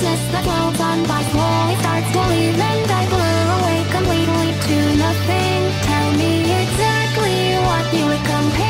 possess the clouds on by floor It starts to leave and I blur away completely to nothing. Tell me exactly what you would compare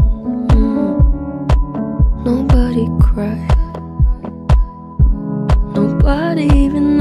Nobody cried. Nobody even